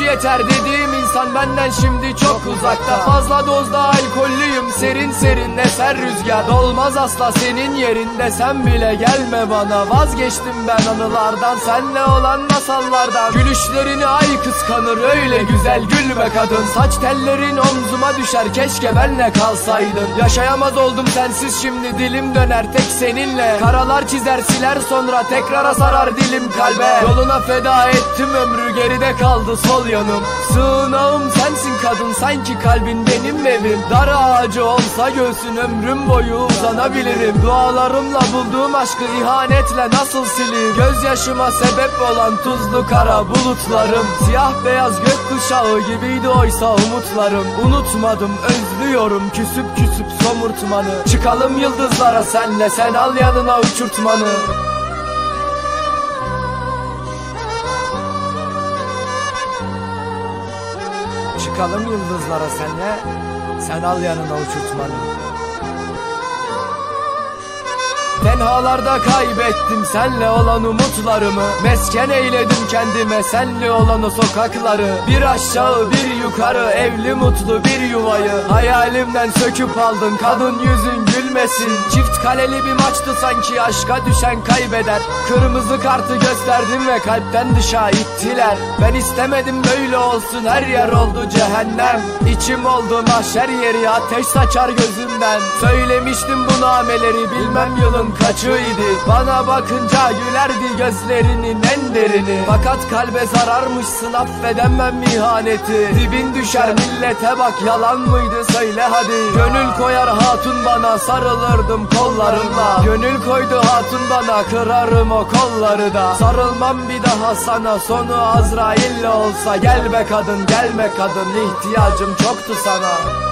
yeter dediğim insan benden şimdi çok uzakta. Fazla dozda alkollüyüm. Serin serin eser rüzgar. Dolmaz asla senin yerinde. Sen bile gelme bana. Vazgeçtim ben anılardan. Senle olan masallardan. Gülüşlerini ay kıskanır. Öyle güzel gülme kadın. Saç tellerin omzuma düşer. Keşke benle kalsaydın. Yaşayamaz oldum sensiz. Şimdi dilim döner tek seninle. Karalar çizer siler sonra tekrara sarar dilim kalbe. Yoluna feda ettim. Ömrü geride kaldı sol yanım. Sensin kadın sanki kalbin benim evim. Dar ağacı olsa göğsün ömrüm boyu uzanabilirim. Dualarımla bulduğum aşkı ihanetle nasıl sileyim? Gözyaşıma sebep olan tuzlu kara bulutlarım. Siyah beyaz gökkuşağı gibiydi oysa umutlarım. Unutmadım özlüyorum küsüp küsüp somurtmanı. Çıkalım yıldızlara senle sen al yanına uçurtmanı Çıkalım yıldızlara senle. Sen al yanına uçurtmanı Tenhalarda kaybettim senle olan umutlarımı. Mesken eyledim kendime senle olan o sokakları. Bir aşağı bir yukarı evli mutlu bir yuvayı. Hayalimden söküp aldın kadın yüzün gülmesin. Çift kaleli bir maçtı sanki aşka düşen kaybeder. Kırmızı kartı gösterdim ve kalpten dışa ittiler. Ben istemedim böyle olsun her yer oldu cehennem. İçim oldu mahşer yeri ateş saçar gözümden. Söylemiştim bu nameleri bilmem yılın kaçıydı. Bana bakınca gülerdi gözlerinin en derini. Fakat kalbe zararmışsın affedemem ihaneti. Dibin düşer millete bak yalan mıydı? Söyle hadi. Gönül koyar hatun bana sarılırdım kollarımla. Gönül koydu hatun bana kırarım o kolları da. Sarılmam bir daha sana sonu Azrail'le olsa. Gel be kadın gelme kadın ihtiyacım çoktu sana